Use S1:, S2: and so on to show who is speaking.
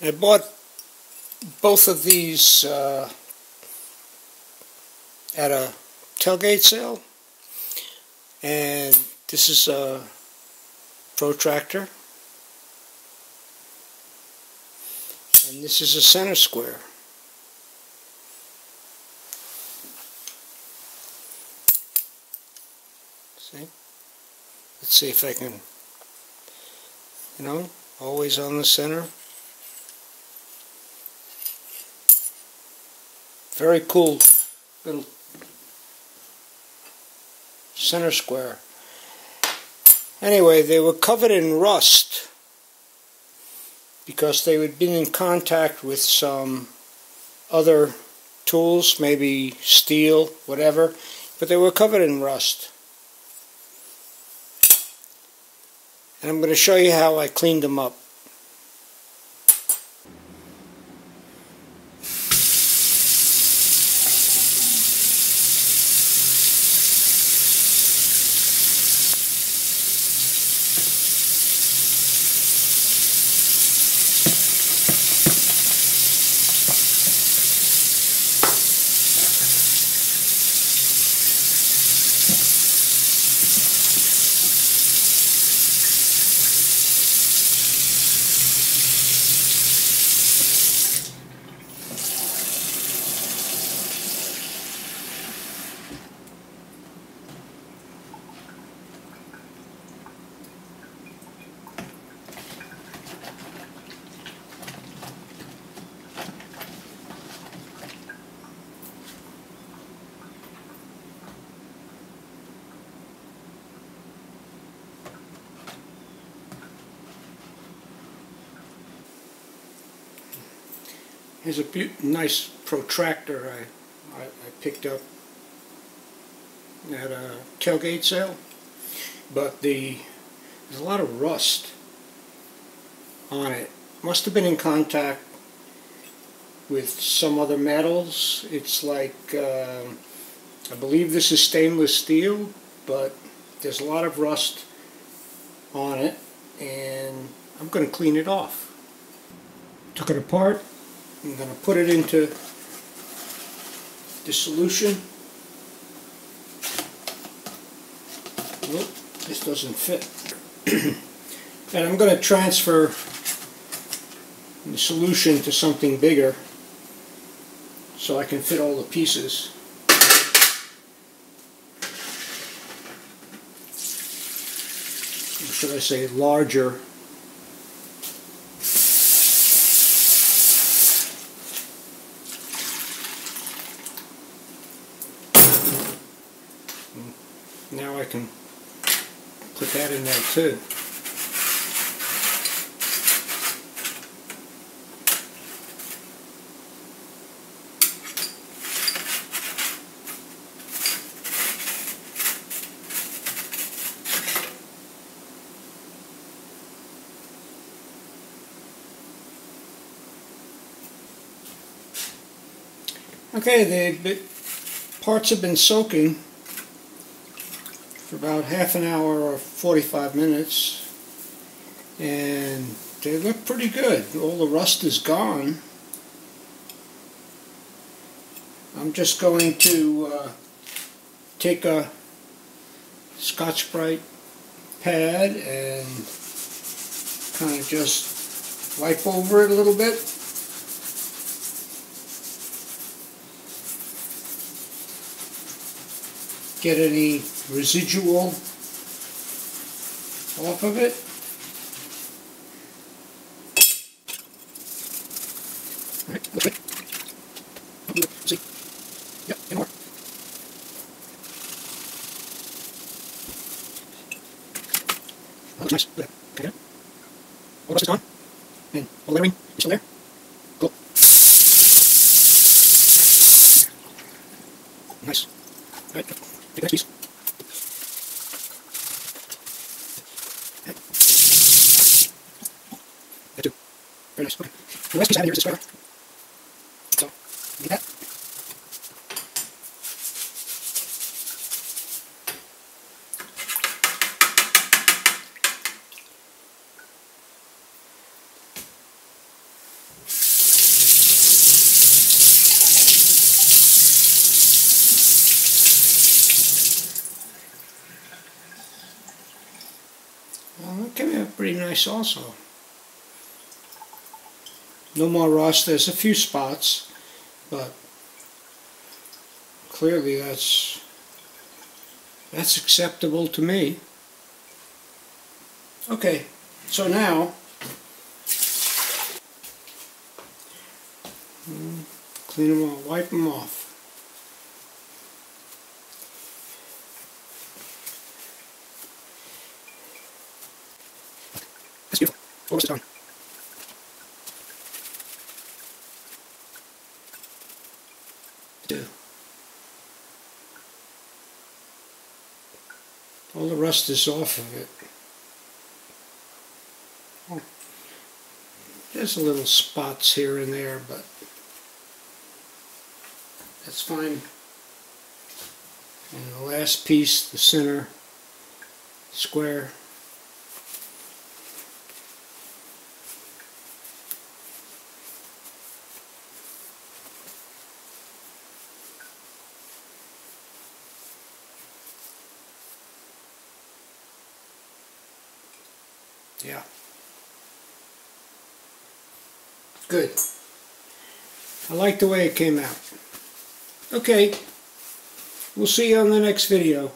S1: I bought both of these uh, at a tailgate sale. And this is a protractor and this is a center square. See? Let's see if I can you know always on the center very cool little center square. Anyway, they were covered in rust because they had been in contact with some other tools, maybe steel, whatever, but they were covered in rust. And I'm going to show you how I cleaned them up. Here's a nice protractor I, I, I, picked up at a tailgate sale. But the there's a lot of rust on it. Must have been in contact with some other metals. It's like, uh, I believe this is stainless steel, but there's a lot of rust on it and I'm going to clean it off. Took it apart, I'm going to put it into the solution. Nope, this doesn't fit. and I'm going to transfer the solution to something bigger so I can fit all the pieces. Or should I say larger Now I can put that in there too. Okay, the parts have been soaking for about half an hour or 45 minutes and they look pretty good. All the rust is gone. I'm just going to uh, take a Scotch-Brite pad and kind of just wipe over it a little bit. Get any residual off of it. Alright, looks. See? Yep, and more. That looks nice. Look. Okay. Hmm. All the rest is gone. And all the lettering is still there. Very nice. Okay. The rest piece out of here is this square. So, need that. That came out pretty nice also. No more rust. There's a few spots, but clearly that's that's acceptable to me. Okay, so now mm, clean them off, wipe them off. Do. All the rust is off of it. There's a little spots here and there, but that's fine. And the last piece, the center square, Yeah. Good. I like the way it came out. Okay. We'll see you on the next video.